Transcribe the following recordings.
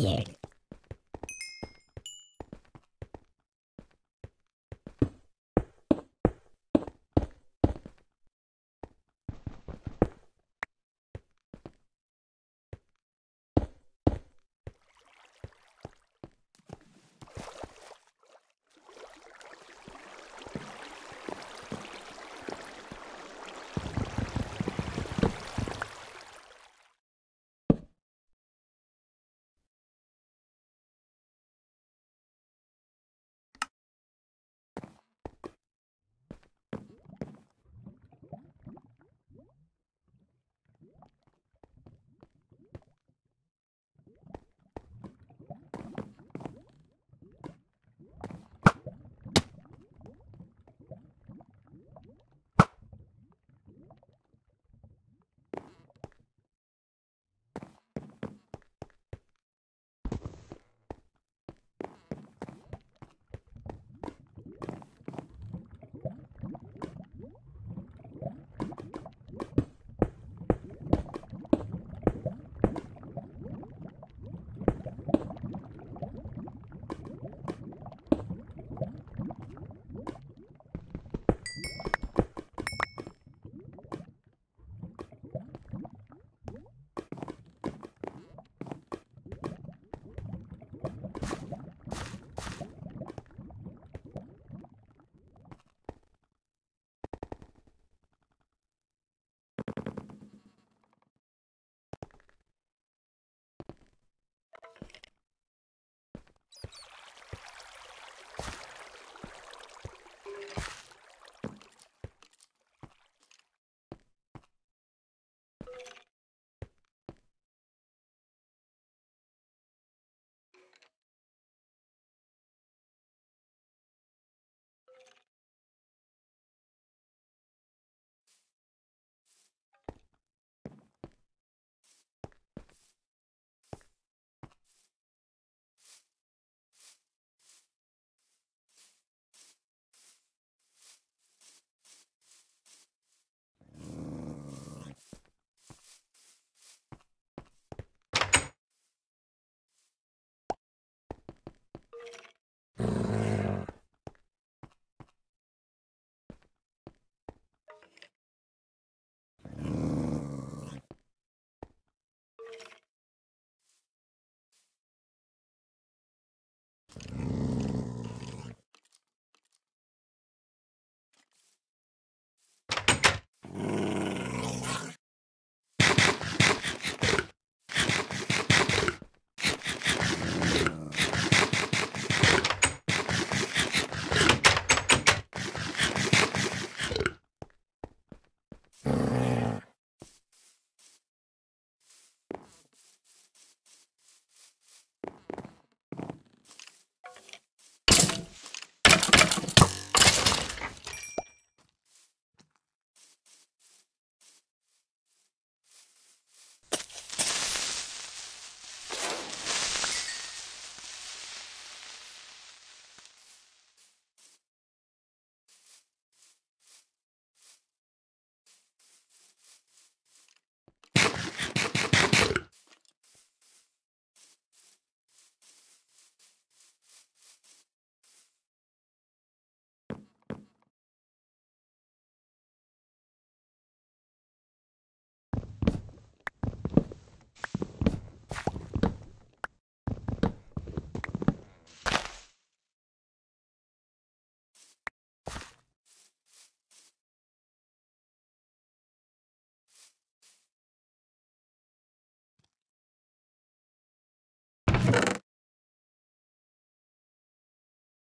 here.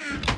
Ah.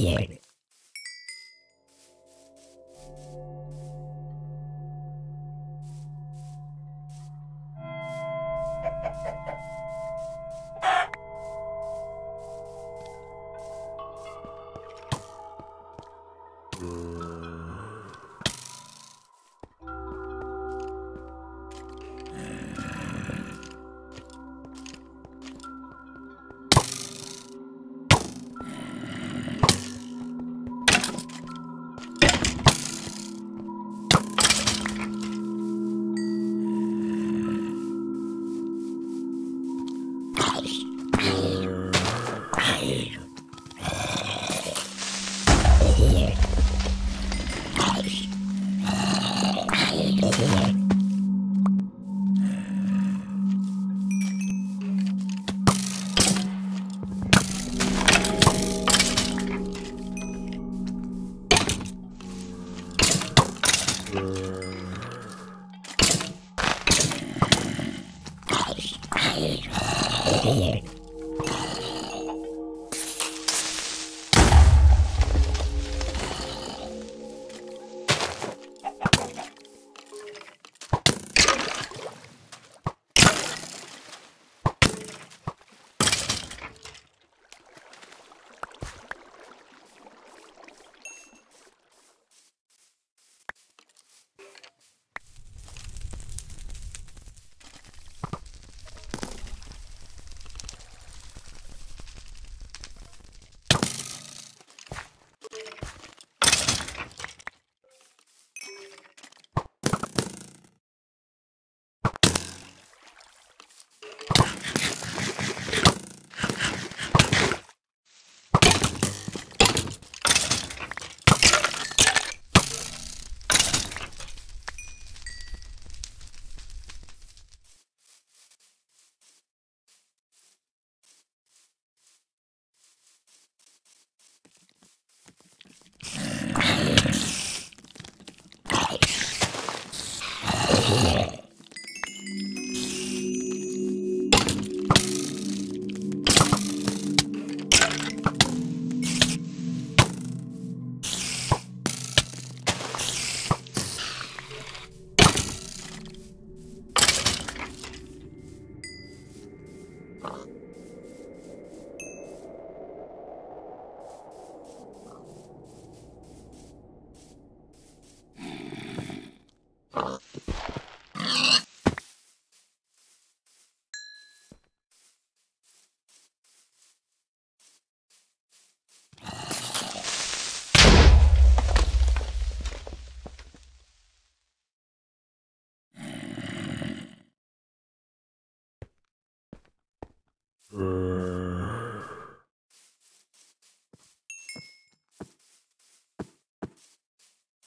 yeah,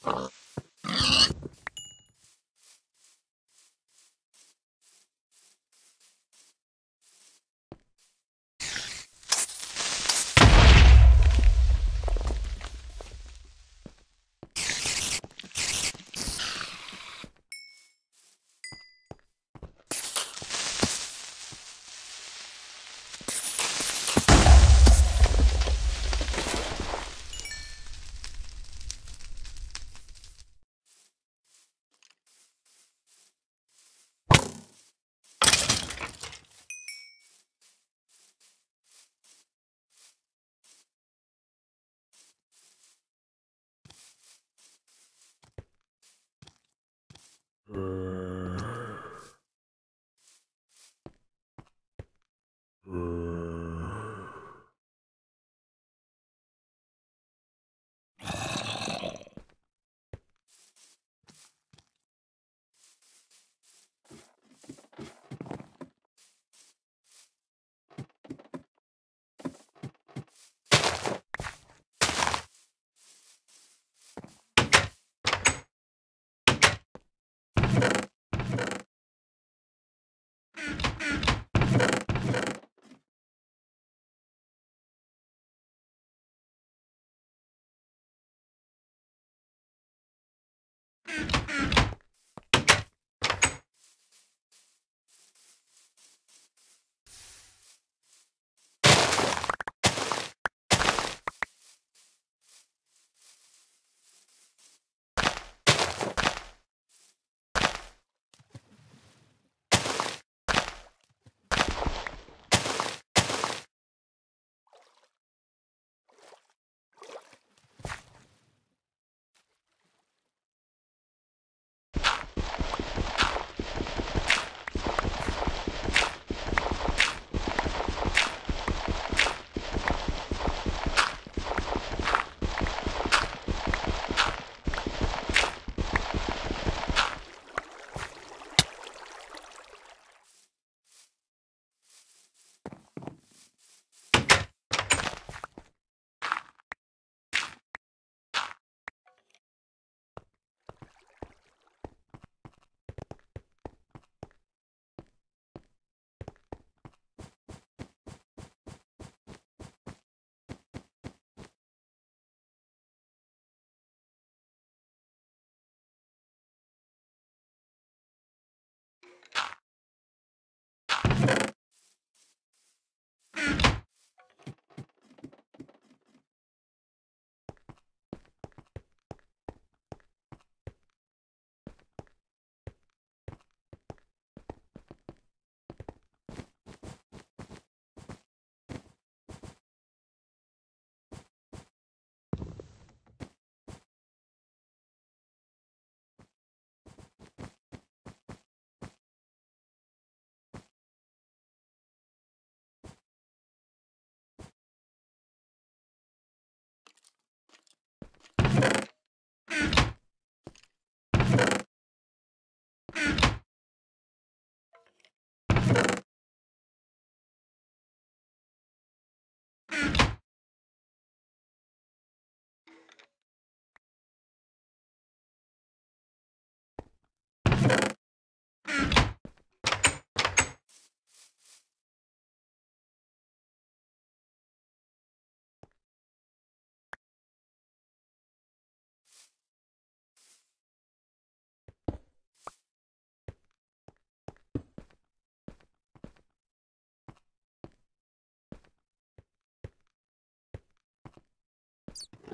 you